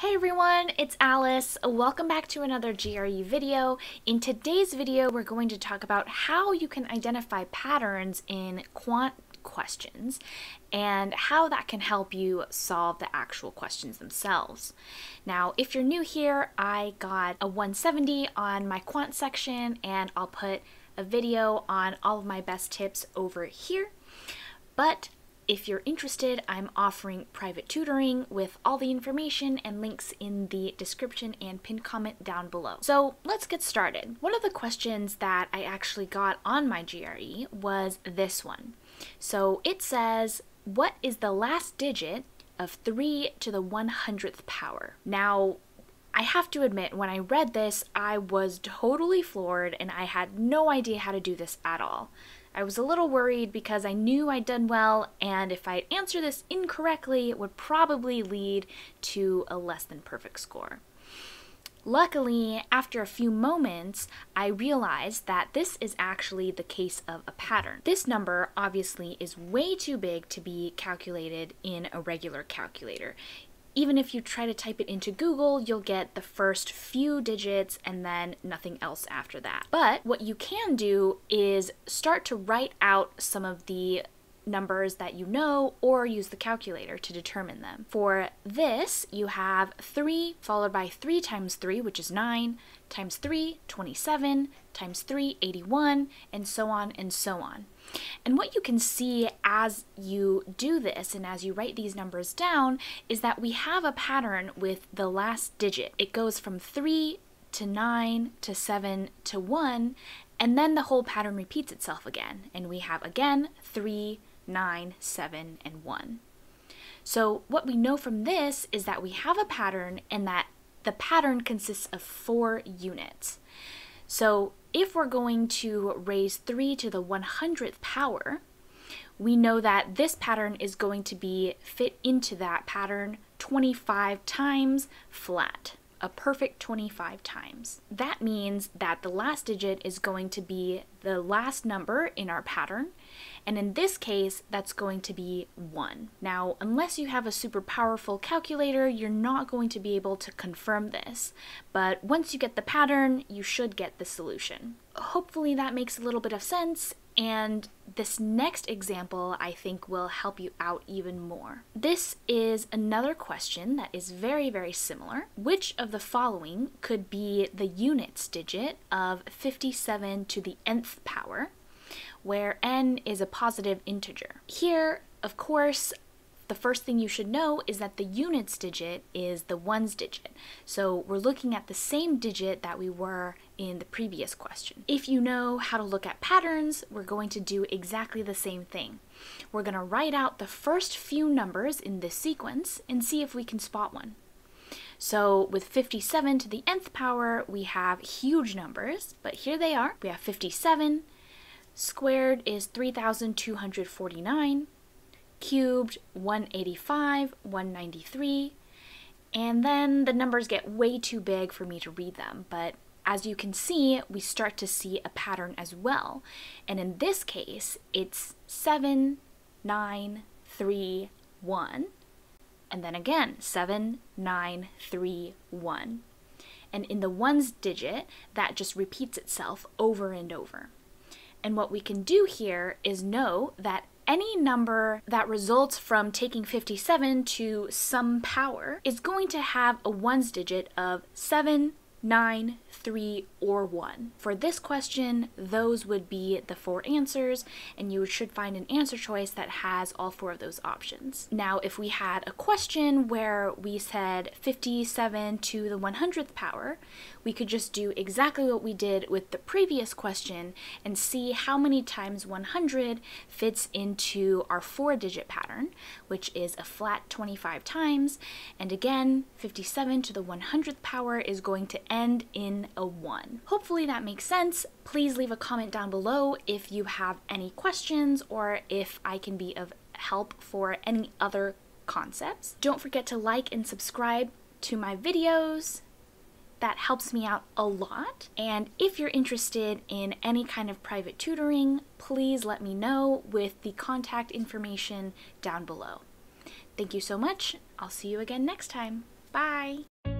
Hey everyone, it's Alice. Welcome back to another GRE video. In today's video, we're going to talk about how you can identify patterns in quant questions and how that can help you solve the actual questions themselves. Now, if you're new here, I got a 170 on my quant section and I'll put a video on all of my best tips over here. But if you're interested, I'm offering private tutoring with all the information and links in the description and pinned comment down below. So let's get started. One of the questions that I actually got on my GRE was this one. So it says, what is the last digit of 3 to the 100th power? Now, I have to admit, when I read this, I was totally floored and I had no idea how to do this at all. I was a little worried because I knew I'd done well, and if I'd answer this incorrectly, it would probably lead to a less than perfect score. Luckily, after a few moments, I realized that this is actually the case of a pattern. This number obviously is way too big to be calculated in a regular calculator even if you try to type it into Google, you'll get the first few digits and then nothing else after that. But what you can do is start to write out some of the numbers that you know or use the calculator to determine them. For this, you have 3 followed by 3 times 3, which is 9, times 3, 27, times 3, 81, and so on and so on. And what you can see as you do this and as you write these numbers down is that we have a pattern with the last digit. It goes from 3 to 9 to 7 to 1, and then the whole pattern repeats itself again. And we have again 3, 9, 7, and 1. So what we know from this is that we have a pattern and that the pattern consists of four units. So if we're going to raise 3 to the 100th power, we know that this pattern is going to be fit into that pattern 25 times flat, a perfect 25 times. That means that the last digit is going to be the last number in our pattern, and in this case, that's going to be 1. Now, unless you have a super powerful calculator, you're not going to be able to confirm this. But once you get the pattern, you should get the solution. Hopefully that makes a little bit of sense, and this next example I think will help you out even more. This is another question that is very, very similar. Which of the following could be the units digit of 57 to the nth power? where n is a positive integer. Here, of course, the first thing you should know is that the units digit is the ones digit. So we're looking at the same digit that we were in the previous question. If you know how to look at patterns, we're going to do exactly the same thing. We're going to write out the first few numbers in this sequence and see if we can spot one. So with 57 to the nth power, we have huge numbers, but here they are. We have 57, squared is 3,249, cubed 185, 193, and then the numbers get way too big for me to read them, but as you can see, we start to see a pattern as well. And in this case, it's 7, 9, 3, 1, and then again, 7, 9, 3, 1. And in the ones digit, that just repeats itself over and over. And what we can do here is know that any number that results from taking 57 to some power is going to have a ones digit of 7, 9, 3, or 1. For this question, those would be the four answers, and you should find an answer choice that has all four of those options. Now, if we had a question where we said 57 to the 100th power, we could just do exactly what we did with the previous question and see how many times 100 fits into our four digit pattern, which is a flat 25 times. And again, 57 to the 100th power is going to end in a 1. Hopefully that makes sense. Please leave a comment down below if you have any questions or if I can be of help for any other concepts. Don't forget to like and subscribe to my videos. That helps me out a lot. And if you're interested in any kind of private tutoring, please let me know with the contact information down below. Thank you so much. I'll see you again next time. Bye!